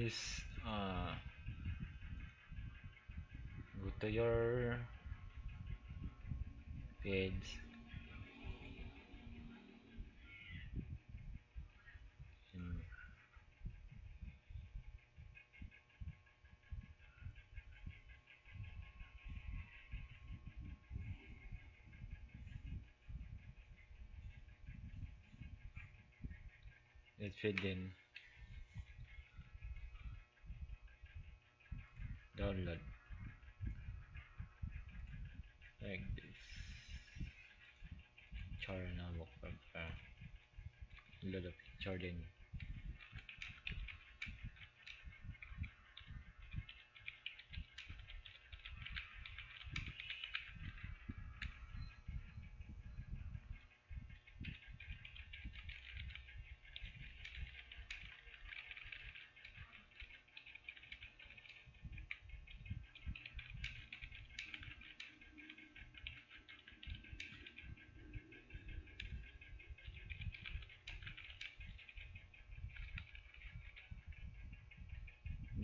this uh, go to your page. And let's feed in download. Like this. Picture na mukbang pa. Load a picture din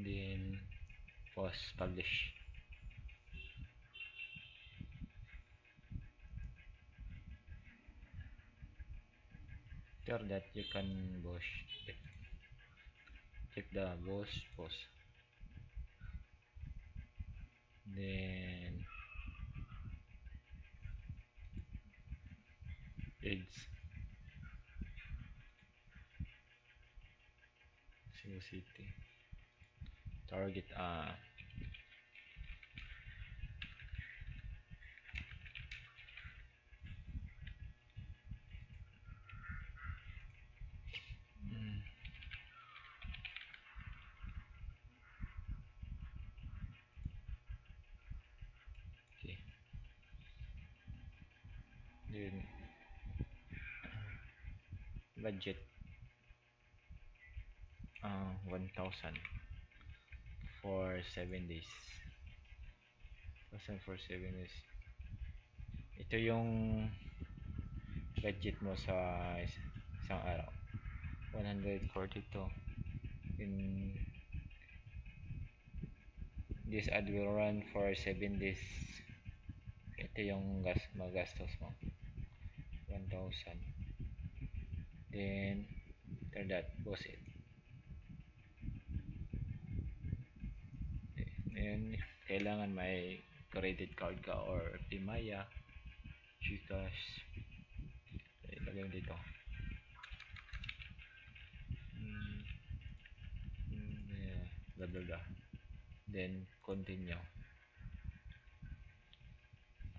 then post publish. after that you can boost it. Check the boost post. Then it's Single City. Target uh then budget. Uh 1000 for 7 days. 1000 for 7 days? Ito yung budget mo sa is- isang araw. 142 in this ad will run for 7 days. Ito yung gas magastos mo. 1000 then after that post it Ngayon, kailangan may credit card ka or Timaya, Gcash. Ilagay mo dito. Mm, mm, yeah, blah blah blah. Then, continue.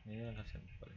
Ngayon, kasample.